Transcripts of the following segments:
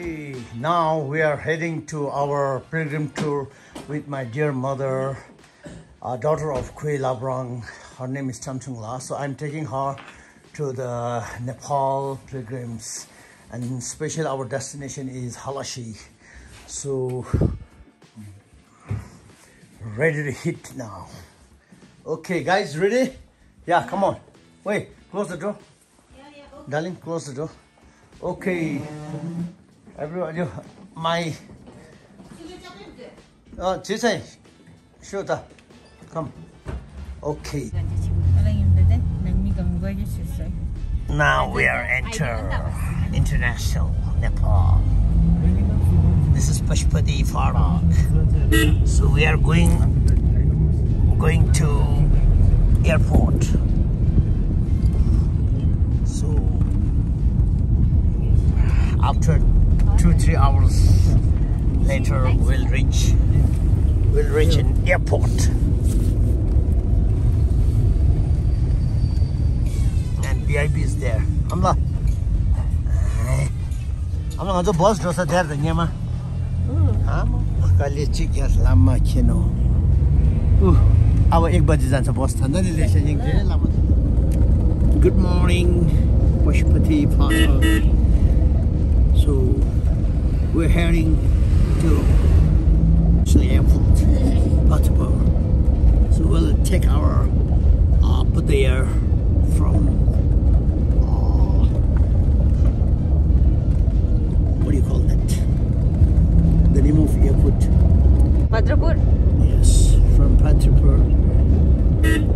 Okay, now we are heading to our pilgrim tour with my dear mother, a daughter of Kwe Labrang. Her name is Chamchung La. So I'm taking her to the Nepal pilgrims, and special our destination is Halesi. So ready to hit now. Okay, guys, ready? Yeah, come on. Wait, close the door. Darling, close the door. Okay. Everybody, my. Oh, Chisai. Shoot up. Come. Okay. Now we are enter international Nepal. This is Pashupati Farak. So we are going going to airport. So after two three hours later we'll reach we'll reach an airport. And VIP is there. Amla. Amla ngazo boss dosa there the nyama Amo kali chik yas lama kino Uh awa ek baje jancha boss thanda le lesha Good morning Pashupati Pastor So we're heading to the airport, Bhadrapur. So we'll take our uh, put the air from uh, what do you call that? The name of airport. Bhadrapur. Yes, from Bhadrapur.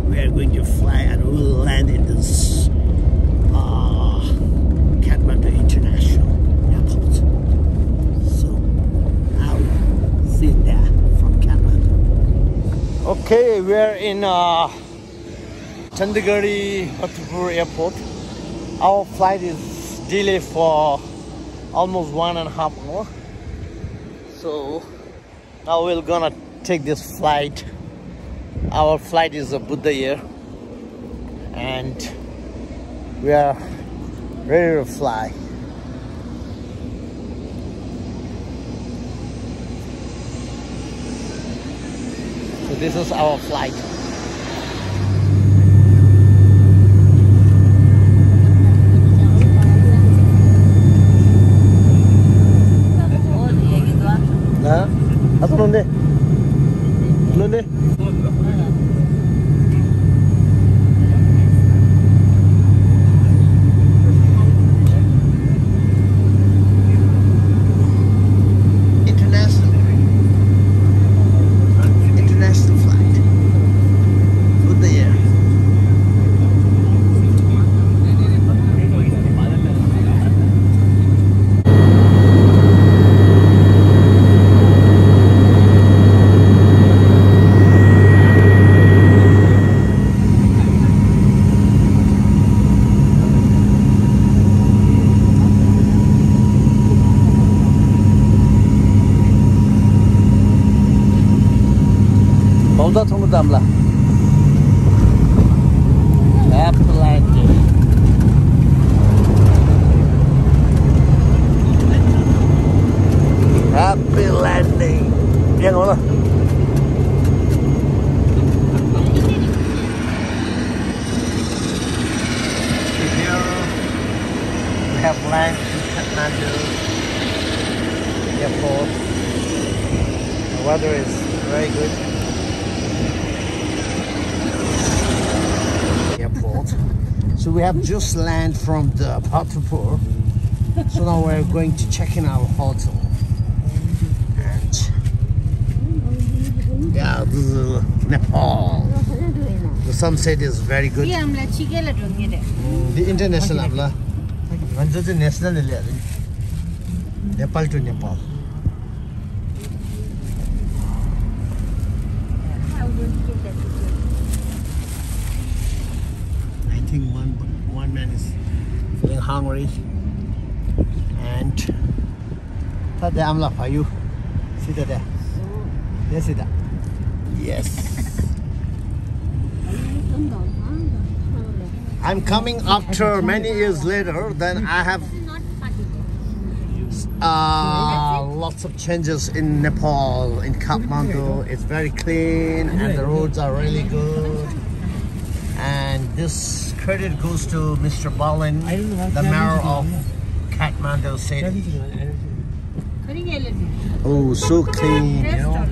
We are going to fly and we'll land in this uh, Kathmandu International Airport. So I'll see you there from Kathmandu. Okay, we're in uh, Chandragadhi Airport. Our flight is delayed for almost one and a half hour. So now we're gonna take this flight. Our flight is a Buddha Air, and we are ready to fly. This is our flight. Nah, apa londe? Londe? International. International flight. Good day. Thong dam la. Happy landing. Happy landing. Yang mana? Here we have land in Kathmandu airport. The weather is very good. airport. So we have just landed from the Bhadrapur. So now we're going to check in our hotel. And yeah, this is Nepal. The sunset is very good. Mm, the international abla. Vanzo the national Nepal to Nepal. How do you get that? Think one one man is feeling hungry and ta there amla for you sit there yes yes I'm coming after many years later then I have uh, lots of changes in Nepal, in Kathmandu. It's very clean and the roads are really good. And this credit goes to Mr. Balen, the mayor of Kathmandu city. Oh, so clean, you know.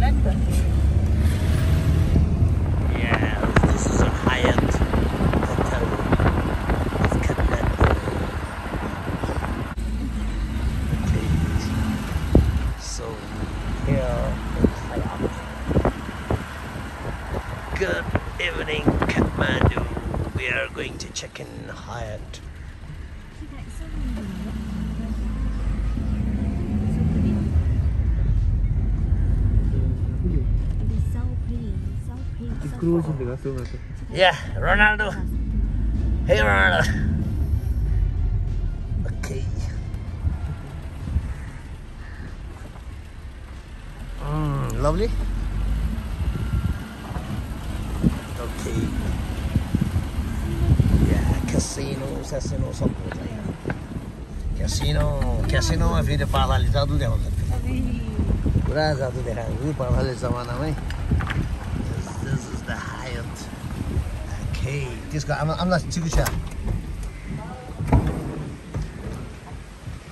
Yeah, this is a Hyatt going to check in, Hyatt. Yeah, Ronaldo. Hey, Ronaldo. Okay. Mm, lovely. processo de noção pública. Que assim não, que assim não havia é paralisado de onda. Graças a Deus, eu paralisava na mãe. This is the Hyatt. Okay, this guy, I'm, I'm not too sure.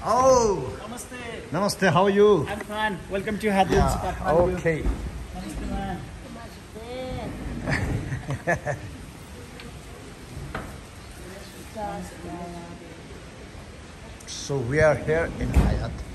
Oh! Namaste! Namaste, how are you? I'm fine. Welcome to Hadid yeah. Okay. Namaste, man. Namaste. So we are here in Hyatt.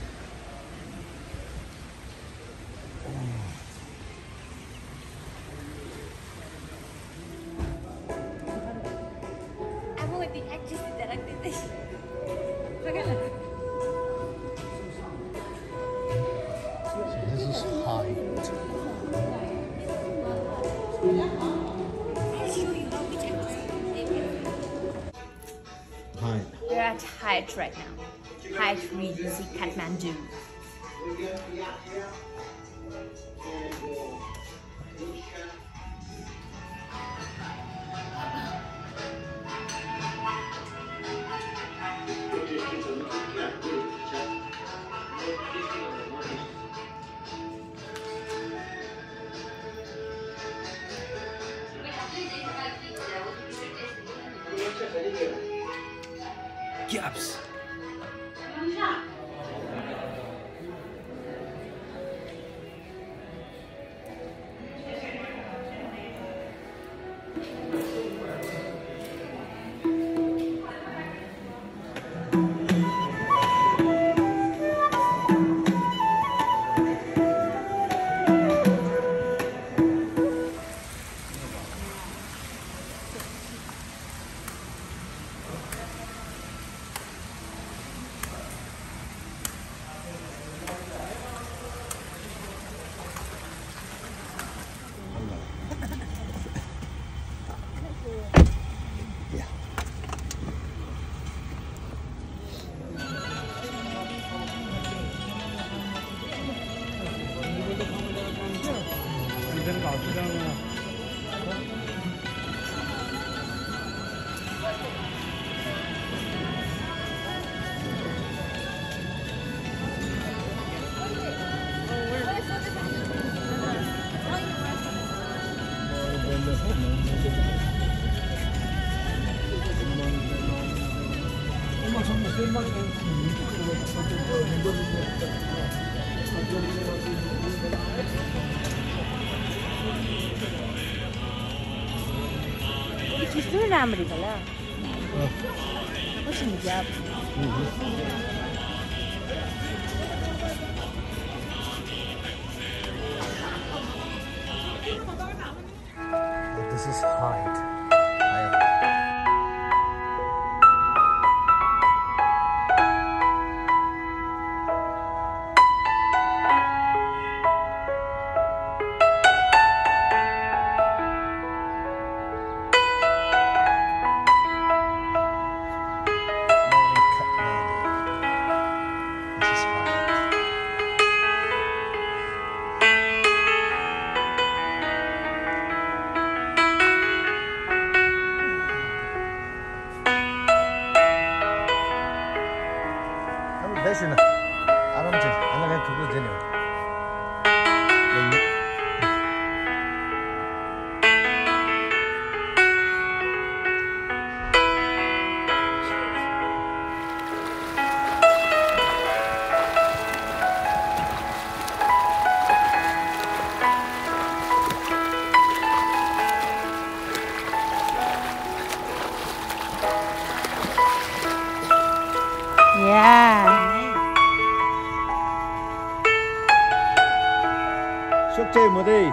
Hyatt right now. Hyatt Regency Kathmandu. Gaps. 이제 Isso não é na América, não? Não. Não é assim, diabo. Uhum. 可不得了，你。숙제 무대.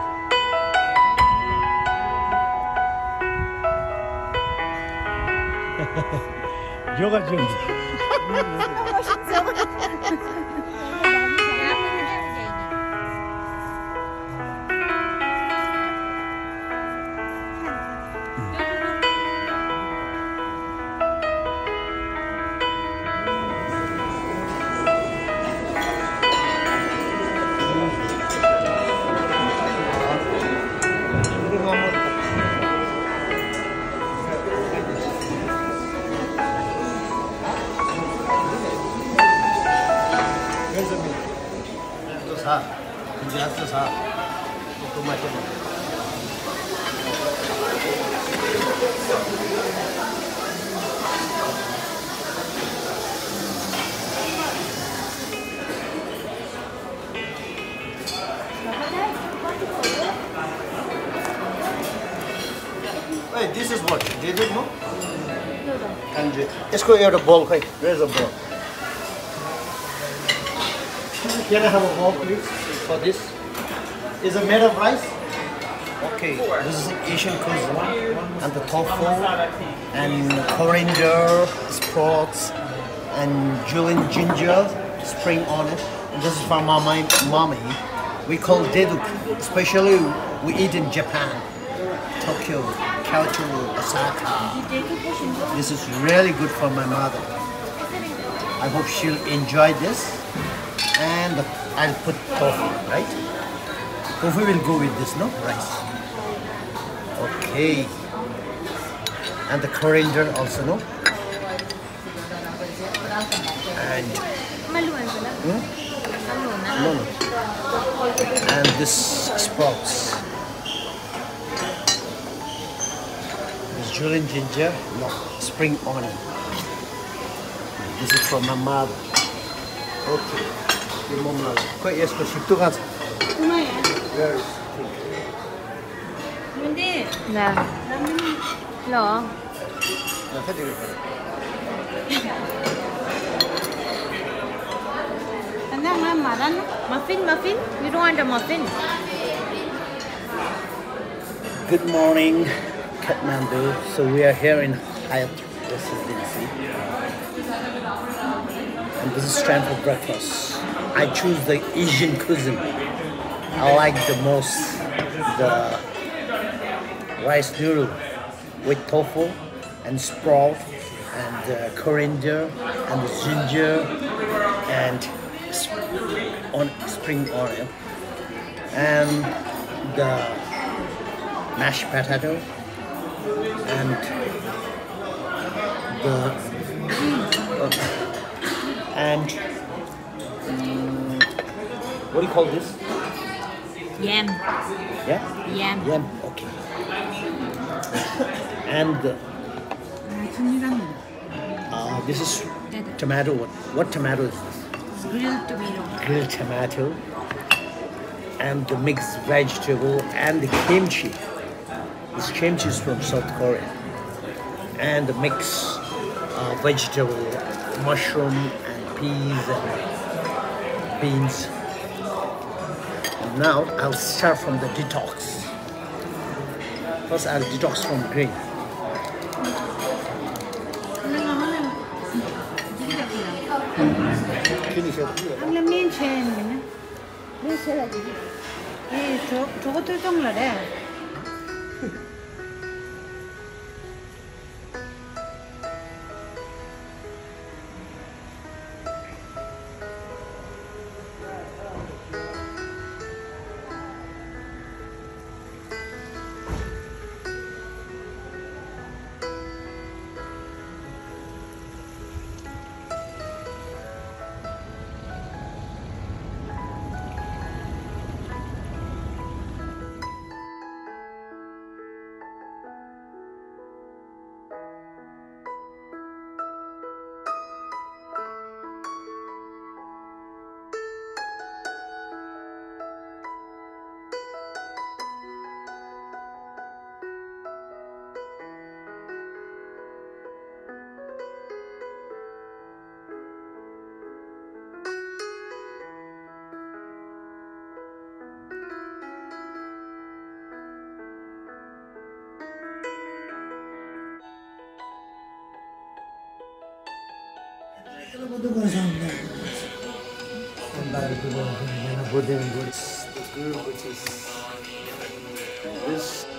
요가 좀. Wait, this is what? They didn't know? And uh, let's go get a ball. Hey, where's the ball? Can I have a ball, please, for this? Is it made of rice? Okay, this is Asian cuisine, and the tofu, and coriander, sprouts, and julienne ginger, spring onion. And this is from my mommy. We call deduk, especially we eat in Japan, Tokyo, Osaka. Ah, this is really good for my mother. I hope she'll enjoy this. And I'll put tofu, right? Tofu will go with this, no? Rice. Okay. And the coriander also, no? And hmm? no, no. And this sprouts. chili ginger, no, spring onion. This is from my mother. Okay. Your mom loves it. Quite yes, but she took us. Yes. No. No. No. No. No. muffin, muffin. You don't want a muffin. Good morning. Kathmandu. So we are here in Hyatt Residency. And this is time for breakfast. I choose the Asian cuisine. I like the most the rice noodle with tofu and sprout and uh, coriander and ginger and sp- on spring onion and the mashed potato and the uh, and mm, what do you call this? Yam. Yeah, Yam. yam. Okay. And the, uh, this is tomato. What, what tomato is this? Grilled tomato. grilled tomato and the mixed vegetable and the kimchi. This kimchi is from South Korea. And the mixed uh, vegetable, mushroom and peas and beans. And now I'll start from the detox. First I'll detox from green. Finish it. 한라 면체는 예, 저 저것도 정말에 여러분도 감사합니다. 한다리 그거 그 This.